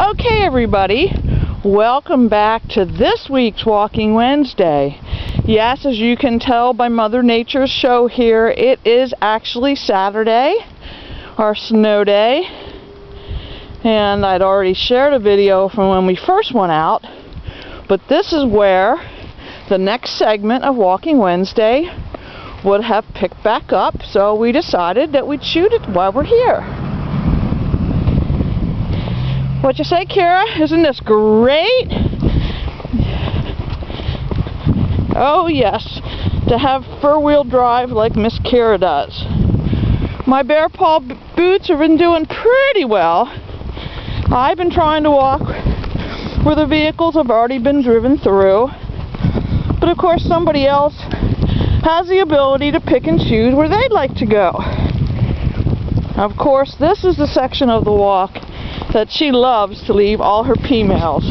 Okay, everybody, welcome back to this week's Walking Wednesday. Yes, as you can tell by Mother Nature's show here, it is actually Saturday, our snow day. And I'd already shared a video from when we first went out, but this is where the next segment of Walking Wednesday would have picked back up, so we decided that we'd shoot it while we're here. What you say, Khyra? Isn't this great? Oh yes, to have four-wheel drive like Miss Khyra does. My bare paw boots have been doing pretty well. I've been trying to walk where the vehicles have already been driven through. But of course somebody else has the ability to pick and choose where they'd like to go. Of course, this is the section of the walk that she loves to leave all her P-mails.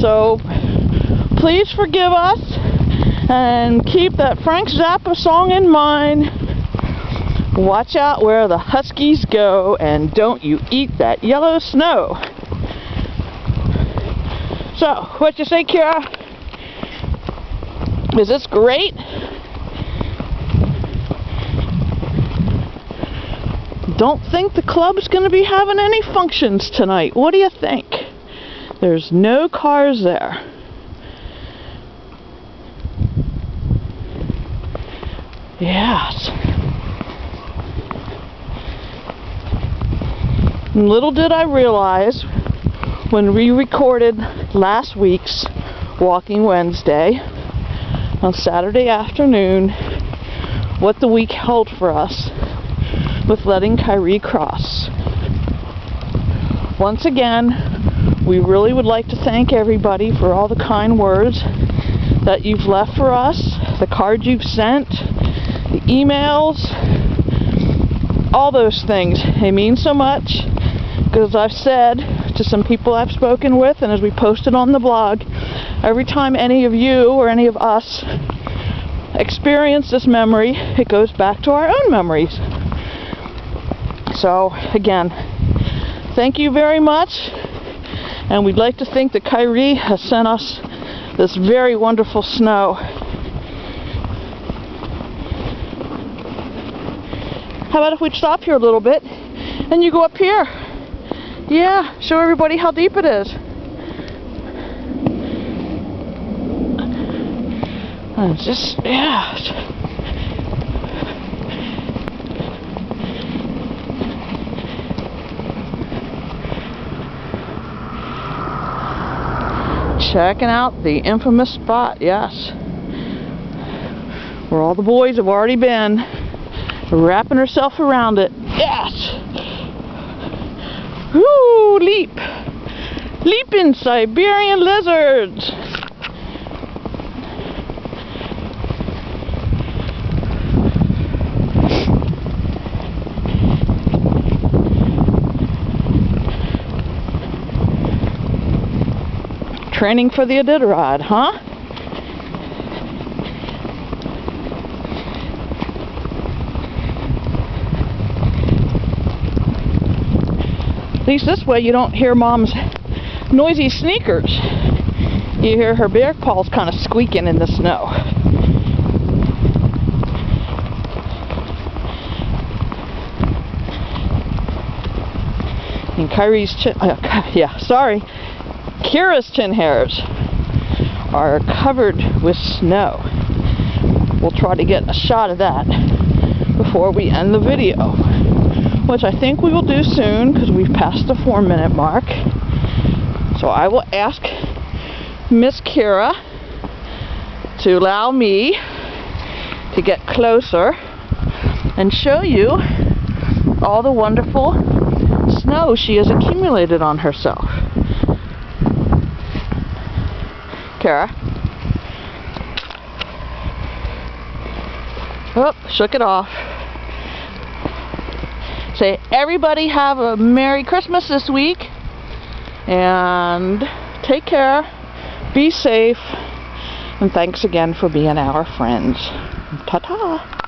So please forgive us and keep that Frank Zappa song in mind. Watch out where the huskies go and don't you eat that yellow snow. So, what you say, Khyra? Is this great? Don't think the club's going to be having any functions tonight. What do you think? There's no cars there. Yes. Little did I realize when we recorded last week's Walking Wednesday on Saturday afternoon what the week held for us with letting Kyrie cross. Once again, we really would like to thank everybody for all the kind words that you've left for us, the cards you've sent, the emails, all those things. They mean so much because I've said to some people I've spoken with and as we posted on the blog, every time any of you or any of us experience this memory, it goes back to our own memories. So, again, thank you very much. And we'd like to think that Kyrie has sent us this very wonderful snow. How about if we stop here a little bit and you go up here? Yeah, show everybody how deep it is. Just, yeah. Checking out the infamous spot, yes. Where all the boys have already been. Wrapping herself around it. Yes! Woo! Leap! Leaping Siberian lizards! Training for the Iditarod, huh? At least this way you don't hear Mom's noisy sneakers. You hear her bear paws kind of squeaking in the snow. And Kyrie's uh, yeah, sorry. Khyra's chin hairs are covered with snow. We'll try to get a shot of that before we end the video, which I think we will do soon because we've passed the four minute mark. So I will ask Miss Kira to allow me to get closer and show you all the wonderful snow she has accumulated on herself. Khyra. Oh, shook it off. Say, everybody have a Merry Christmas this week. And take care. Be safe. And thanks again for being our friends. Ta-ta.